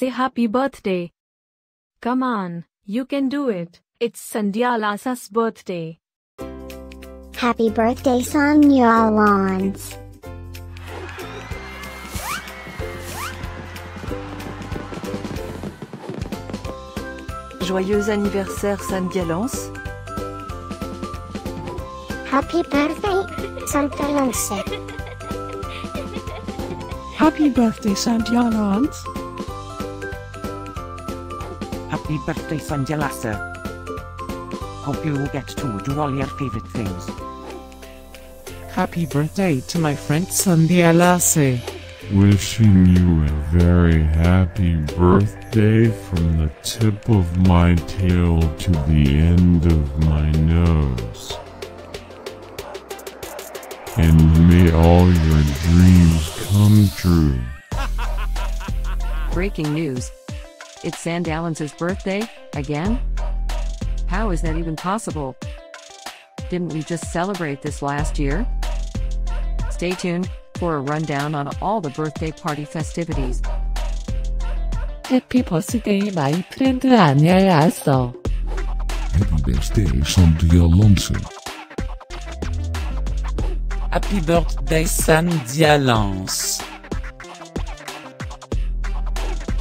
say happy birthday. Come on, you can do it. It's Sandhya Lasa's birthday. Happy birthday, Sonia Lons. Joyeux anniversaire Sandyallens. Happy birthday, Sandyallens. Happy birthday, Sandyallens. Happy birthday, Sandyallens. Hope you will get to do all your favorite things. Happy birthday to my friend Sandyallens. Wishing you a very happy birthday from the tip of my tail to the end of my nose. And may all your dreams come true. Breaking news. It's Sandalance's birthday, again? How is that even possible? Didn't we just celebrate this last year? Stay tuned for a rundown on all the birthday party festivities. Happy birthday, my friend Anya Lasso. Happy birthday, Sandyallens. Happy birthday, Sandyallens.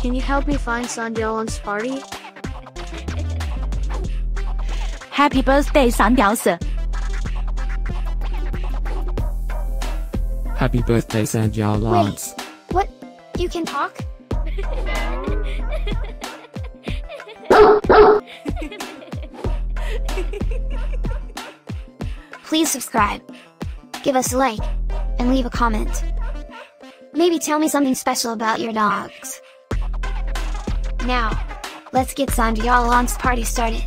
Can you help me find Sandyalon's party? Happy birthday, Sandhya Happy birthday, Sandyallens. What? You can talk? Please subscribe, give us a like, and leave a comment. Maybe tell me something special about your dogs. Now, let's get Sandyalon's party started.